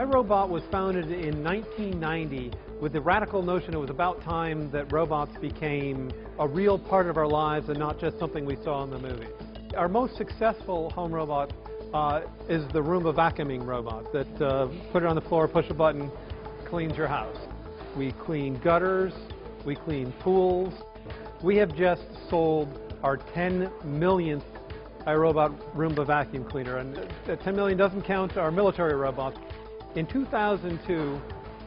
iRobot was founded in 1990 with the radical notion it was about time that robots became a real part of our lives and not just something we saw in the movies. Our most successful home robot uh, is the Roomba vacuuming robot that uh, put it on the floor, push a button, cleans your house. We clean gutters, we clean pools. We have just sold our 10 millionth iRobot Roomba vacuum cleaner, and uh, 10 million doesn't count our military robots. In 2002,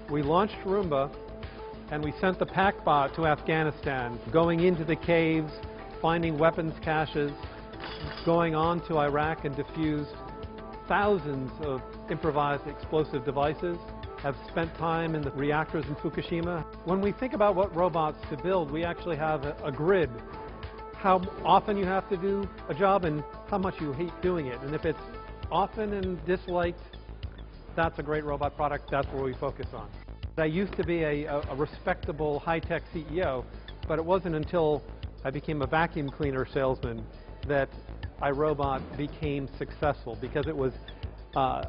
we launched Roomba and we sent the PackBot to Afghanistan, going into the caves, finding weapons caches, going on to Iraq and defused thousands of improvised explosive devices, have spent time in the reactors in Fukushima. When we think about what robots to build, we actually have a, a grid. How often you have to do a job and how much you hate doing it. And if it's often and disliked, that's a great robot product. That's where we focus on. I used to be a, a respectable high-tech CEO, but it wasn't until I became a vacuum cleaner salesman that iRobot became successful because it was uh,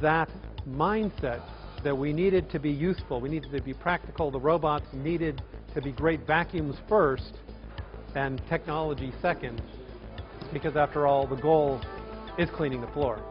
that mindset that we needed to be useful, we needed to be practical, the robots needed to be great vacuums first and technology second because after all the goal is cleaning the floor.